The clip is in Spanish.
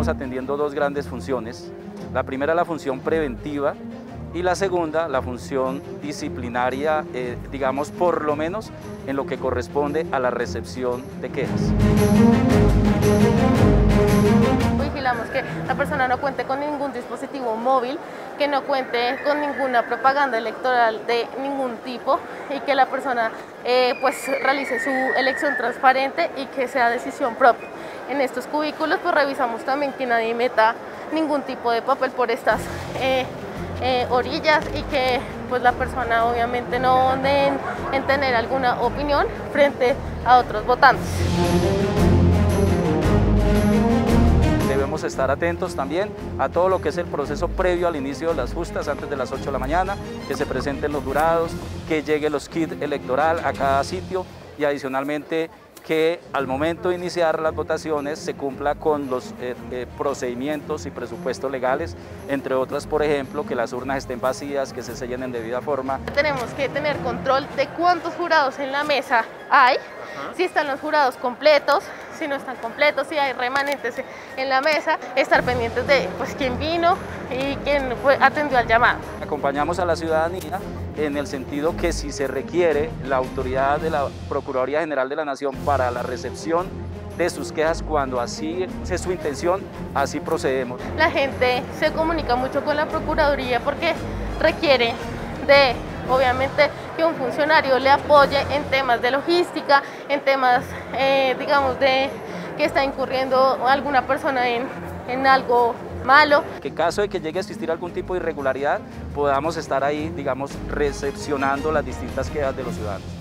estamos atendiendo dos grandes funciones. La primera, la función preventiva, y la segunda, la función disciplinaria, eh, digamos, por lo menos en lo que corresponde a la recepción de quejas. Que la persona no cuente con ningún dispositivo móvil, que no cuente con ninguna propaganda electoral de ningún tipo y que la persona eh, pues realice su elección transparente y que sea decisión propia. En estos cubículos pues revisamos también que nadie meta ningún tipo de papel por estas eh, eh, orillas y que pues la persona obviamente no den en tener alguna opinión frente a otros votantes. Debemos estar atentos también a todo lo que es el proceso previo al inicio de las justas antes de las 8 de la mañana, que se presenten los jurados, que llegue los kits electoral a cada sitio y adicionalmente que al momento de iniciar las votaciones se cumpla con los eh, eh, procedimientos y presupuestos legales, entre otras, por ejemplo, que las urnas estén vacías, que se sellen en debida forma. Tenemos que tener control de cuántos jurados en la mesa hay, si están los jurados completos, si no están completos, si hay remanentes en la mesa, estar pendientes de pues, quién vino y quién fue, atendió al llamado. Acompañamos a la ciudadanía en el sentido que si se requiere la autoridad de la Procuraduría General de la Nación para la recepción de sus quejas cuando así es su intención, así procedemos. La gente se comunica mucho con la Procuraduría porque requiere de, obviamente, que un funcionario le apoye en temas de logística, en temas, eh, digamos, de que está incurriendo alguna persona en, en algo malo. Que caso de que llegue a existir algún tipo de irregularidad, podamos estar ahí, digamos, recepcionando las distintas quejas de los ciudadanos.